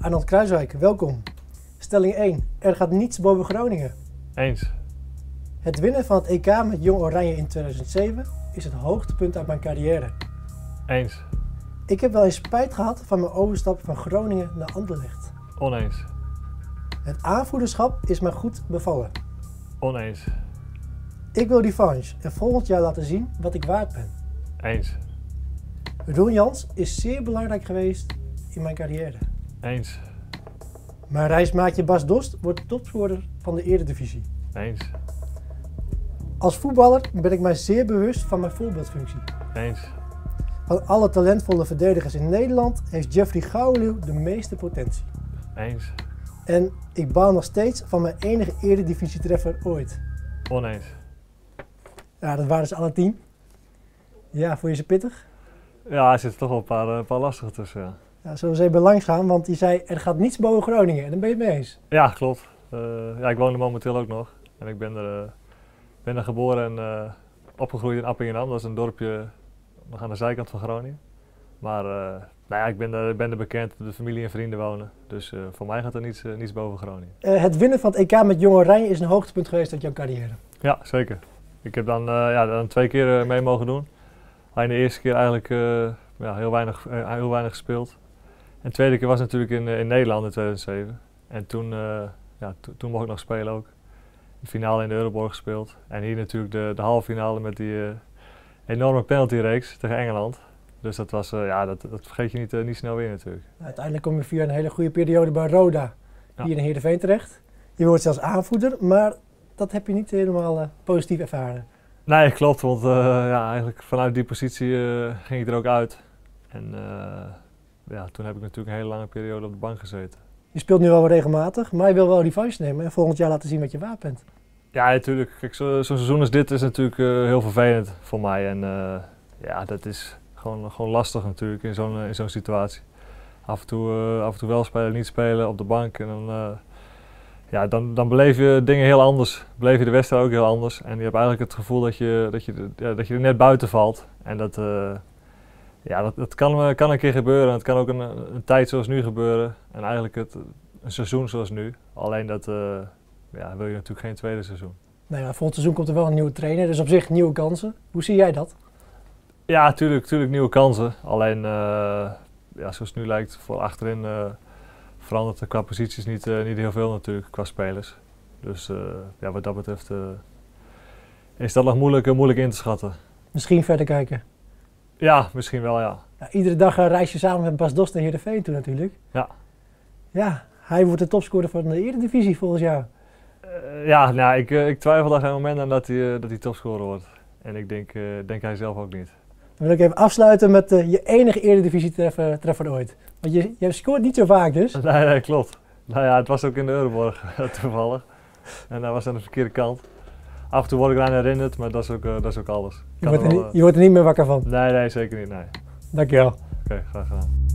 Arnold Kruiswijk, welkom. Stelling 1. Er gaat niets boven Groningen. Eens. Het winnen van het EK met Jong Oranje in 2007 is het hoogtepunt uit mijn carrière. Eens. Ik heb wel eens spijt gehad van mijn overstap van Groningen naar Anderlecht. Oneens. Het aanvoederschap is mij goed bevallen. Oneens. Ik wil revanche en volgend jaar laten zien wat ik waard ben. Eens. Ron Jans is zeer belangrijk geweest in mijn carrière. Eens. Mijn reismaatje Bas Dost wordt topscorer van de Eredivisie. Eens. Als voetballer ben ik mij zeer bewust van mijn voorbeeldfunctie. Eens. Van alle talentvolle verdedigers in Nederland heeft Jeffrey Gouwleeuw de meeste potentie. Eens. En ik baal nog steeds van mijn enige eredivisietreffer ooit. Oneens. Ja, dat waren ze alle tien. Ja, vond je ze pittig? Ja, er zitten toch wel een paar, eh, een paar lastige tussen. Ja, Ja, zullen we eens even langs gaan, want die zei er gaat niets boven Groningen. En daar ben je het mee eens. ja klopt. Eh, ja, ik woon er momenteel ook nog. En ik ben er, eh, ben er geboren en eh, opgegroeid in Appingedam. Dat is een dorpje nog aan de zijkant van Groningen. Maar nou ja, ik ben er, ben er bekend, de familie en vrienden wonen. Dus voor mij gaat er niets, niets boven Groningen. Het winnen van het EK met Jong Oranje is een hoogtepunt geweest uit jouw carrière. Ja, zeker. Ik heb dan, ja, dan twee keer mee mogen doen. Alleen de eerste keer eigenlijk ja, heel, weinig, heel weinig gespeeld. En de tweede keer was natuurlijk in, eh, in Nederland in 2007. En toen, eh, ja, to- toen mocht ik nog spelen ook. De finale in de Euroborg gespeeld. En hier natuurlijk de, de halve finale met die eh, enorme penaltyreeks tegen Engeland. Dus dat, was, ja, dat, dat vergeet je niet, niet snel weer natuurlijk. Uiteindelijk kom je via een hele goede periode bij Roda Ja. hier in Heerenveen terecht. Je wordt zelfs aanvoerder, maar dat heb je niet helemaal positief ervaren. Nee, klopt. Want ja, eigenlijk vanuit die positie ging ik er ook uit. En ja, toen heb ik natuurlijk een hele lange periode op de bank gezeten. Je speelt nu wel regelmatig, maar je wil wel revanche nemen en volgend jaar laten zien wat je waard bent. Ja, natuurlijk. Kijk, zo- zo'n seizoen als dit is natuurlijk eh, heel vervelend voor mij. En eh, ja, dat is gewoon, gewoon lastig natuurlijk in zo'n eh, in zo'n situatie. Af en, toe, af en toe wel spelen, niet spelen op de bank. En dan, ja, dan, dan beleef je dingen heel anders. Beleef je de wedstrijd ook heel anders. En je hebt eigenlijk het gevoel dat je, dat je, ja, dat je er net buiten valt. En dat, ja, dat, dat kan, eh, kan een keer gebeuren. Het kan ook een, een tijd zoals nu gebeuren. En eigenlijk het, een seizoen zoals nu. Alleen dat eh, ja, wil je natuurlijk geen tweede seizoen. Nou ja, volgend seizoen komt er wel een nieuwe trainer, dus op zich nieuwe kansen. Hoe zie jij dat? Ja, tuurlijk, tuurlijk nieuwe kansen. Alleen, eh, ja, zoals het nu lijkt, voor achterin eh, verandert er qua posities niet, eh, niet heel veel natuurlijk, qua spelers. Dus eh, ja, wat dat betreft eh, is dat nog moeilijk, eh, moeilijk in te schatten. Misschien verder kijken. Ja, misschien wel, ja. Iedere dag een reisje samen met Bas Dost naar Heerenveen toe natuurlijk. Ja. Ja, hij wordt de topscorer van de Eredivisie volgens jou. Eh, ja, nou, ik, eh, ik twijfel daar geen moment aan dat hij, eh, dat hij topscorer wordt. En ik denk, denk hij zelf ook niet. Dan wil ik even afsluiten met je enige Eredivisie treffer, treffer ooit. Want je, je scoort niet zo vaak dus. Nee, nee, klopt. Nou ja, het was ook in de Euroborg toevallig. En dat was aan de verkeerde kant. Af en toe word ik eraan herinnerd, maar dat is ook, eh, dat is ook alles. Je wordt, niet, je wordt er niet meer wakker van. Nee, nee, zeker niet. Nee. Dankjewel. Oké, graag gedaan.